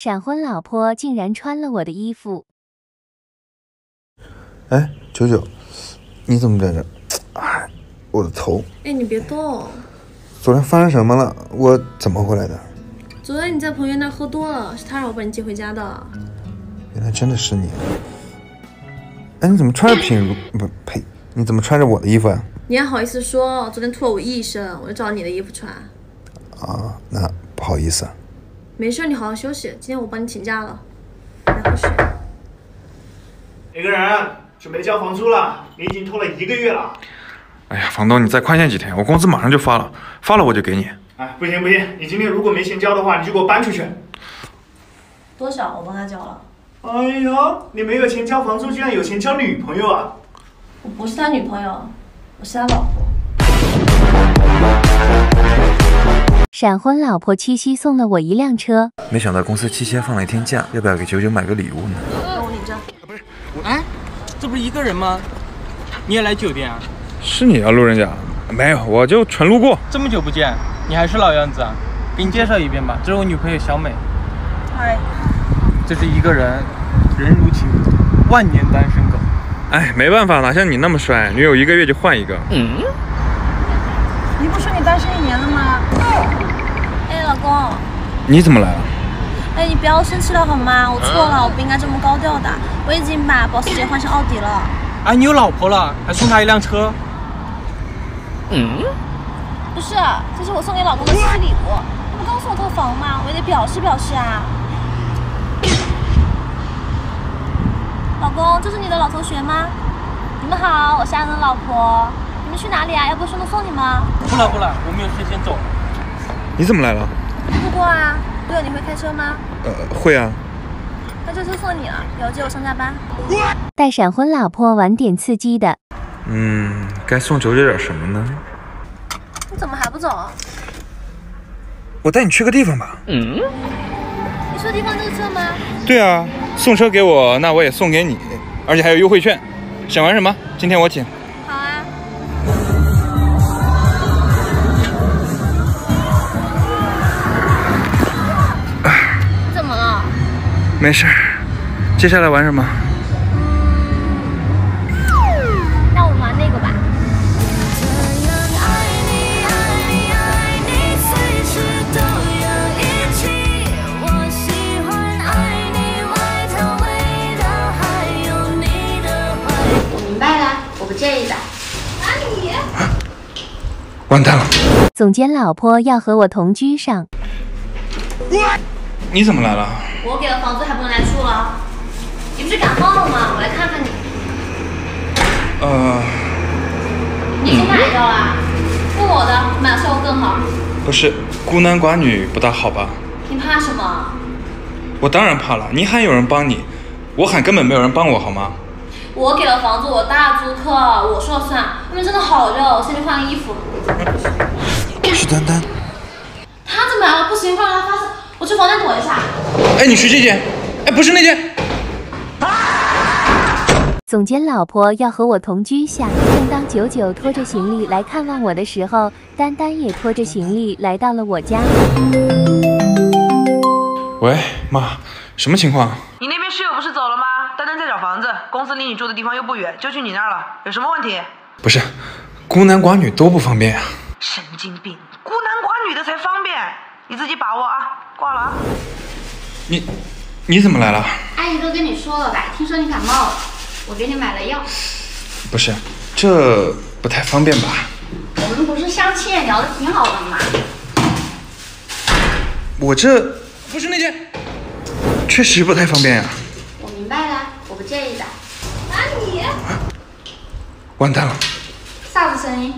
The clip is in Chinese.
闪婚老婆竟然穿了我的衣服。哎，九九，你怎么在这？哎，我的头！哎，你别动。昨天发生什么了？我怎么回来的？昨天你在朋友那喝多了，是他让我把你接回家的。原来真的是你。哎，你怎么穿着品如不呸？你怎么穿着我的衣服呀？你还好意思说？昨天吐了我一身，我就找你的衣服穿。啊，那不好意思。没事，你好好休息。今天我帮你请假了。来喝水。那个人准备交房租了，你已经拖了一个月了。哎呀，房东，你再宽限几天，我工资马上就发了，发了我就给你。哎，不行不行，你今天如果没钱交的话，你就给我搬出去。多少？我帮他交了。哎呀，你没有钱交房租，居然有钱交女朋友啊！我不是他女朋友，我是他老婆。闪婚老婆七夕送了我一辆车，没想到公司七夕放了一天假，要不要给九九买个礼物呢？那我领着。不是，哎，这不是一个人吗？你也来酒店啊？是你啊，路人甲。没有，我就纯路过。这么久不见，你还是老样子啊？给你介绍一遍吧，这是我女朋友小美。嗨。这是一个人，人如情，万年单身狗。哎，没办法，哪像你那么帅，女友一个月就换一个。嗯。你不说你单身一年了吗？哎，老公。你怎么来了？哎，你不要生气了好吗？我错了，我不应该这么高调的。我已经把保时捷换成奥迪了。哎，你有老婆了，还送她一辆车？嗯。不是，这是我送给老公的生日礼物。你不刚送我套房吗？我也得表示表示啊。老公，这是你的老同学吗？你们好，我是安的老婆。你们去哪里啊？要不顺路送你们？不了不了，我们有事先走。你怎么来了？路过啊。对了，你会开车吗？呃，会啊。那这车送你了，以后接我上下班。带闪婚老婆玩点刺激的。嗯，该送九姐点什么呢？你怎么还不走？我带你去个地方吧。嗯。你说的地方就是这吗？对啊。送车给我，那我也送给你，而且还有优惠券。想玩什么？今天我请。没事。接下来玩什么？那我玩那个吧完蛋了！总监老婆要和我同居上。你怎么来了？我给了房租还不能来住了？你不是感冒了吗？我来看看你。呃。你先买掉了？问我的，买的效果更好。不是，孤男寡女不大好吧？你怕什么？我当然怕了。你喊有人帮你，我喊根本没有人帮我，好吗？我给了房子，我大租客，我说了算。外面真的好热，我先去换个衣服。是丹丹。他怎么来了？不行，快让他发去房间躲一下。哎，你去这间。哎，不是那间。总监老婆要和我同居下。正当九九拖着行李来看望我的时候，丹丹也拖着行李来到了我家。喂，妈，什么情况？你那边室友不是走了吗？丹丹在找房子，公司离你住的地方又不远，就去你那儿了。有什么问题？不是，孤男寡女多不方便啊。神经病，孤男寡女的才方便，你自己把握啊，挂了啊。你，你怎么来了？阿姨都跟你说了吧，听说你感冒了，我给你买了药。不是，这不太方便吧？我们不是相亲也聊得挺好的吗？我这不是那件，确实不太方便呀、我明白了，我不介意的。那你、啊，完蛋了。啥子声音？